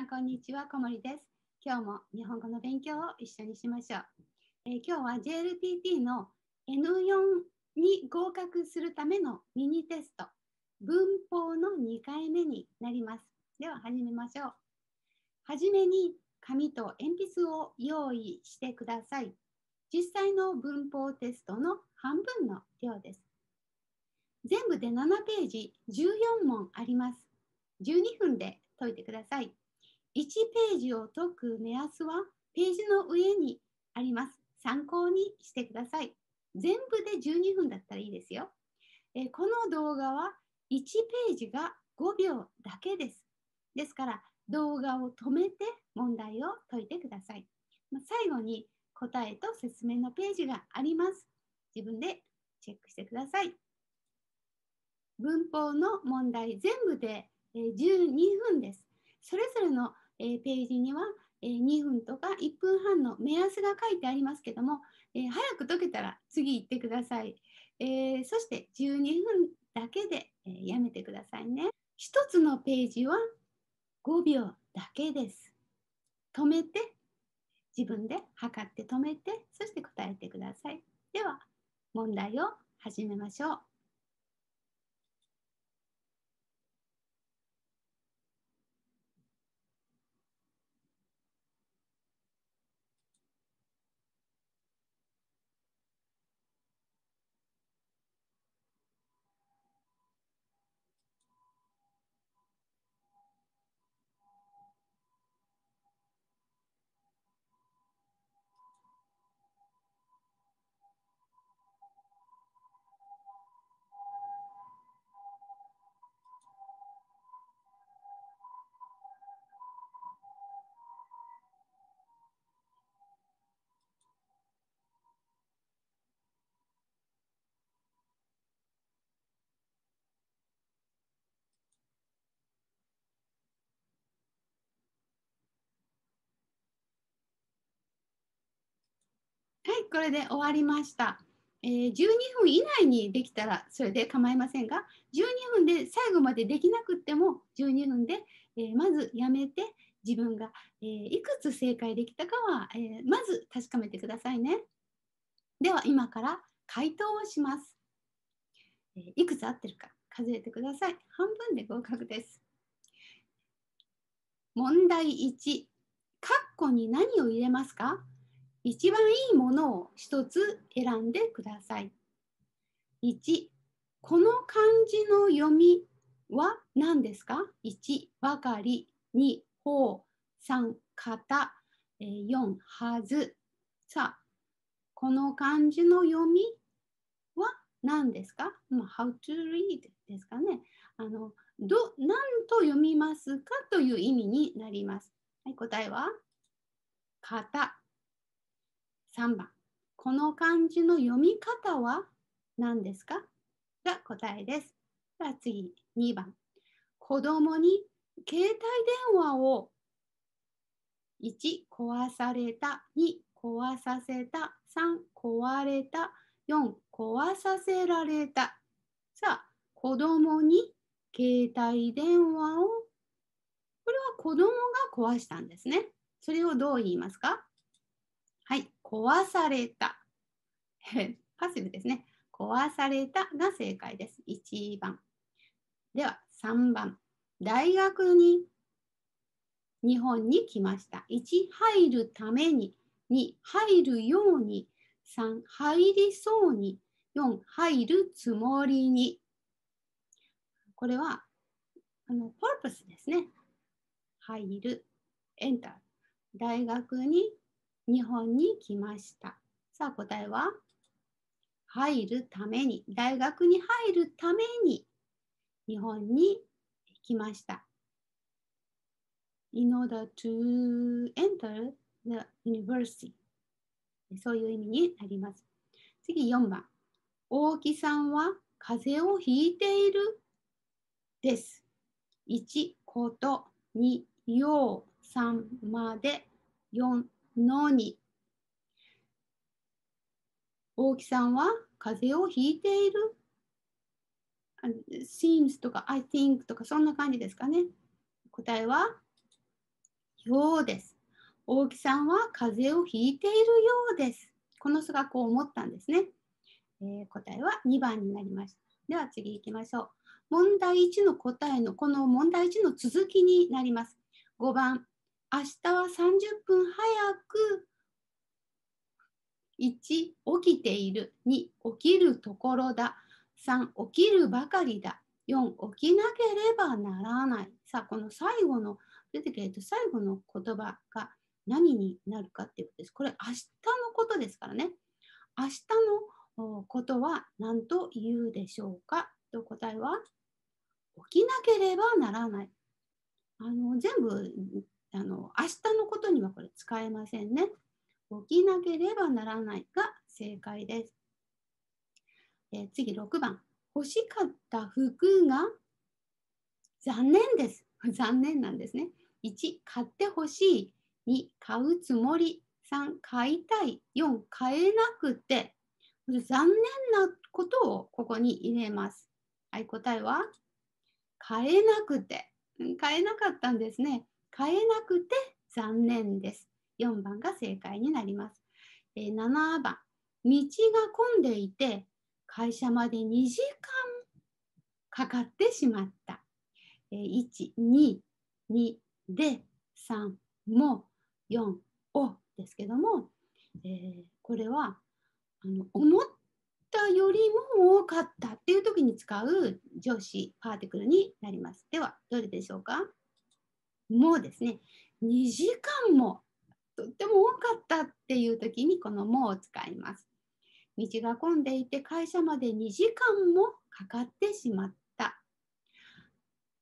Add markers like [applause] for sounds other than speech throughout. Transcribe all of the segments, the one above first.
あこんにちは、小森です。今日も日本語の勉強を一緒にしましょう。えー、今日は JLPT の N4 に合格するためのミニテスト、文法の2回目になります。では始めましょう。はじめに紙と鉛筆を用意してください。実際の文法テストの半分の量です。全部で7ページ14問あります。12分で解いてください。1ページを解く目安はページの上にあります。参考にしてください。全部で12分だったらいいですよ。えこの動画は1ページが5秒だけです。ですから動画を止めて問題を解いてください。最後に答えと説明のページがあります。自分でチェックしてください。文法の問題全部で12分です。それぞれのえページにはえ2分とか1分半の目安が書いてありますけども、え早く解けたら次行ってください。えそして12分だけでえやめてくださいね。1つのページは5秒だけです。止めて、自分で測って止めて、そして答えてください。では、問題を始めましょう。これで終わりました。えー、12分以内にできたらそれで構いませんが、12分で最後までできなくっても12分で、えー、まずやめて自分が、えー、いくつ正解できたかは、えまず確かめてくださいね。では今から回答をします。えいくつ合ってるか数えてください。半分で合格です。問題1、カッコに何を入れますか？一番いいものを一つ選んでください。1、この漢字の読みは何ですか ?1、ばかり、2、ほう、3、型、4、はず。さあ、この漢字の読みは何ですか、ま、?how to read ですかね。あのど何と読みますかという意味になります。はい、答えは？型。3番。この漢字の読み方は何ですか？が答えです。では次、2番。子供に携帯電話を1、壊された、2、壊させた、3、壊れた、4、壊させられた。さあ、子供に携帯電話を、これは子供が壊したんですね。それをどう言いますか、壊された。[laughs] パッシブですね。壊されたが正解です。1番。では3番。大学に日本に来ました。1、入るために。2、入るように。3、入りそうに。4、入るつもりに。これは、あの、purpose ですね。入る、enter。大学に日本に来ました。さあ答えは入るために、大学に入るために日本に来ました。in order to enter the university そういう意味になります。次4番。大木さんは風邪をひいているです。1、こと、2、よう、3まで、4、のに。大木さんは風邪をひいている？seems とか I think とかそんな感じですかね。答えはようです。大木さんは風邪をひいているようです。この巣がこう思ったんですね。えー、答えは2番になりました。では次行きましょう。問題1の答えのこの問題1の続きになります。5番、明日は30分早く1、起きている。2、起きるところだ。3、起きるばかりだ。4、起きなければならない。さあ、この最後の、出てくると最後の言葉が何になるかっていうことです。これ、明日のことですからね。明日のことは何と言うでしょうか？と答えは、起きなければならない。あの全部あの、明日のことにはこれ使えませんね。起きなければならないが正解です。えー、次6番。欲しかった服が残念です。残念なんですね。1、買ってほしい。2、買うつもり。3、買いたい。4、買えなくて。残念なことをここに入れます。はい、答えは？買えなくて。買えなかったんですね。買えなくて残念です。4番が正解になります。えー、7番、道が混んでいて会社まで2時間かかってしまった。えー、1、2、2で3も4をですけども、えー、これはあの思ったよりも多かったっていう時に使う助詞パーティクルになります。では、どれでしょうか？もうですね、2時間もとっても多かったっていう時にこのもを使います。道が混んでいて会社まで2時間もかかってしまった。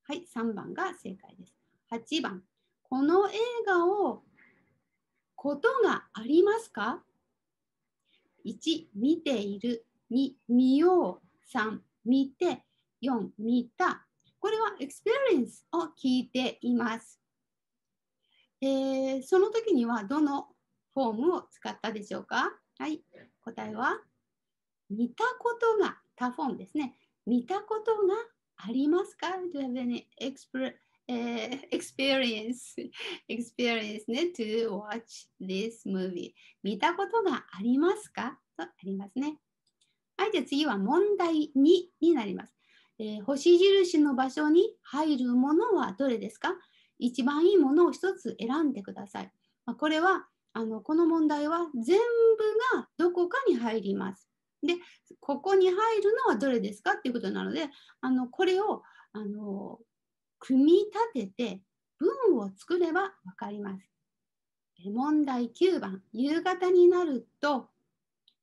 はい、3番が正解です。8番、この映画をことがありますか ?1、見ている。2、見よう。3、見て。4、見た。これは experience を聞いています。えー、その時にはどのフォームを使ったでしょうか？はい、答えは見たことが他フォームですね。見たことがありますか ?Do you have any experience, [laughs] experience ね to watch this movie? 見たことがありますか？とありますね。はい、じゃあ次は問題2になります。えー、星印の場所に入るものはどれですか？一番いいものを一つ選んでください。まあ、これはあのこの問題は全部がどこかに入ります。で、ここに入るのはどれですか？っていうことなので、あのこれをあの組み立てて文を作れば分かります。問題9番、夕方になると、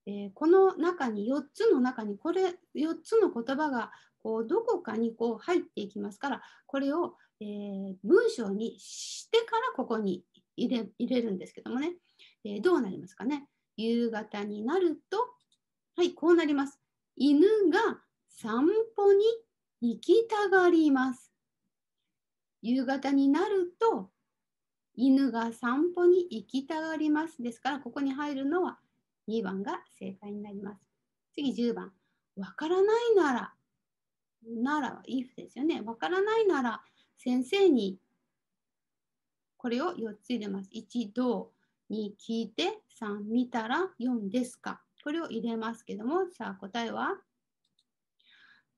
えー、この中に4つの中にこれ4つの言葉がこうどこかにこう入っていきますからこれを、えー、文章にしてからここに入れ入れるんですけどもね、えー、どうなりますかね。夕方になるとはいこうなります。犬が散歩に行きたがります。夕方になると犬が散歩に行きたがります。ですからここに入るのは2番が正解になります。次10番。わからないならならは if ですよね。わからないなら先生にこれを4つ入れます。1、どう？2、聞いて3、見たら4ですか。これを入れますけども、さあ答えは？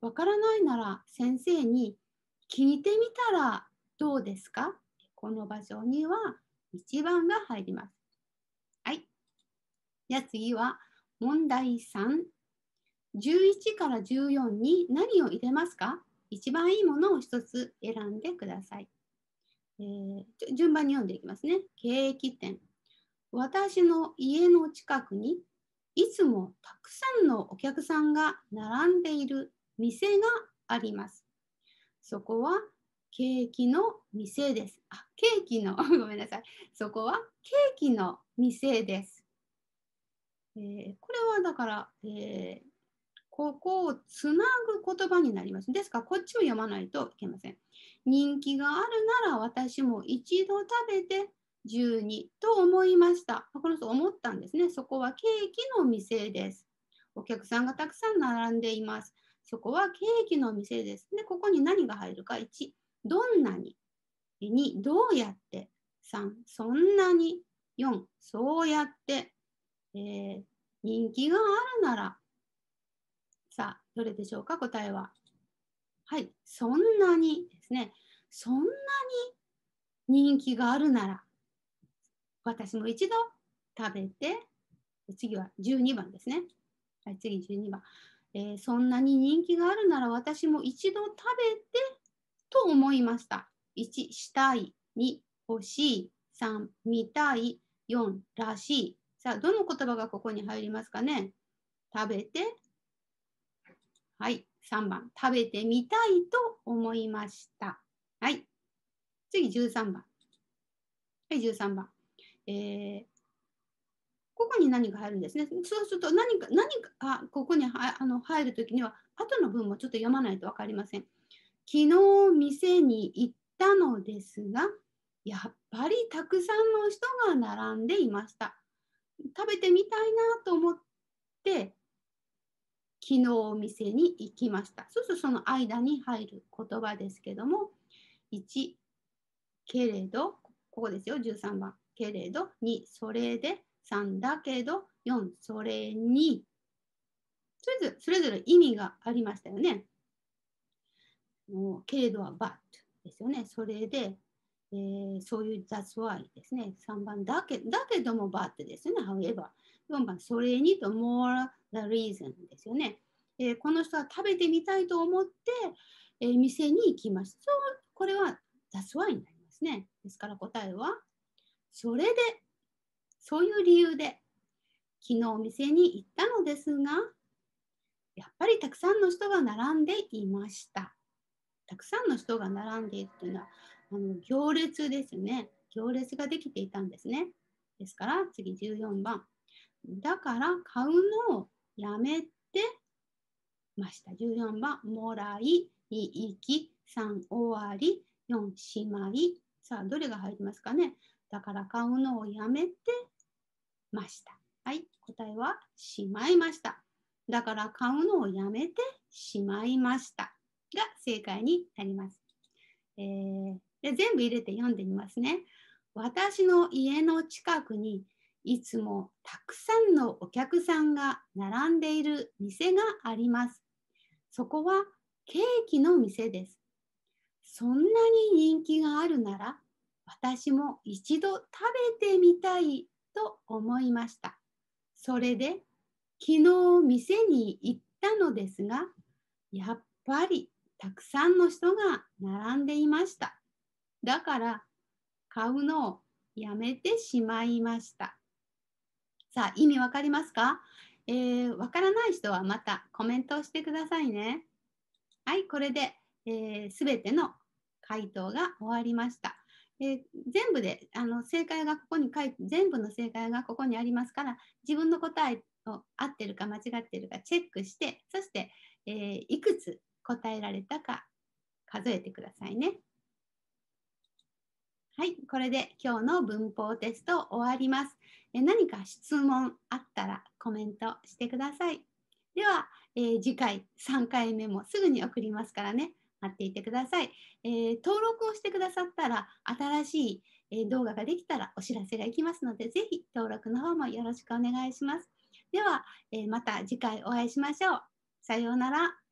わからないなら先生に聞いてみたらどうですかこの場所には1番が入ります。はい。じゃあ次は問題3。11から14に何を入れますか？一番いいものを一つ選んでください。えー、順番に読んでいきますね。ケーキ店。私の家の近くにいつもたくさんのお客さんが並んでいる店があります。そこはケーキの店です。あ、ケーキの、[laughs] ごめんなさい。そこはケーキの店です。えー、これはだから、えーここをつなぐ言葉になります。ですから、こっちを読まないといけません。人気があるなら私も一度食べて12と思いました。この人思ったんですね。そこはケーキの店です。お客さんがたくさん並んでいます。そこはケーキの店です。で、ここに何が入るか。1、どんなに。2、どうやって。3、そんなに。4、そうやって。えー、人気があるなら。さあ、どれでしょうか、答えは。はい、そんなにですね。そんなに人気があるなら、私も一度食べて、次は12番ですね。はい、次12番。えー、そんなに人気があるなら私も一度食べてと思いました。1、したい。2、欲しい。3、見たい。4、らしい。さあ、どの言葉がここに入りますかね食べて。はい、3番。食べてみたいと思いました。はい。次、13番。はい、13番。えー、ここに何が入るんですね。そうすると何か、何か、あここにあの入るときには、後の文もちょっと読まないと分かりません。昨日店に行ったのですが、やっぱりたくさんの人が並んでいました。食べてみたいなと思って、昨日お店に行きました。そうするとその間に入る言葉ですけども、1、けれど、ここですよ、13番。けれど、2、それで、3だけど、4、それに、それぞれ意味がありましたよね。もうけれどは but ですよね。それで、えー、そういう that's why ですね。3番だけだけども but ですよね。however。4番、それにと more the reason ですよね。えー、この人は食べてみたいと思って、えー、店に行きました。これは that's why になりますね。ですから答えは、それで、そういう理由で、昨日お店に行ったのですが、やっぱりたくさんの人が並んでいました。たくさんの人が並んでいるというのは、あの行列ですね。行列ができていたんですね。ですから、次14番。だから買うのをやめてました。14番、もらい、に行き、3終わり、4しまい。さあ、どれが入りますかねだから買うのをやめてました。はい、答えはしまいました。だから買うのをやめてしまいました。が正解になります。えー、で全部入れて読んでみますね。私の家の近くにいつもたくさんのお客さんが並んでいる店があります。そこはケーキの店です。そんなに人気があるなら私も一度食べてみたいと思いました。それで昨日店に行ったのですがやっぱりたくさんの人が並んでいました。だから買うのをやめてしまいました。さあ、意味わかりますか？えー、わからない人はまたコメントをしてくださいね。はい、これで、えー、全ての回答が終わりました。えー、全部であの正解がここに書いて、全部の正解がここにありますから、自分の答えを合ってるか間違ってるかチェックして、そして、えー、いくつ答えられたか数えてくださいね。はい、これで今日の文法テスト終わります。え何か質問あったらコメントしてください。では、えー、次回3回目もすぐに送りますからね、待っていてください。えー、登録をしてくださったら、新しい、え、動画ができたらお知らせがいきますので、ぜひ登録の方もよろしくお願いします。では、えまた次回お会いしましょう。さようなら。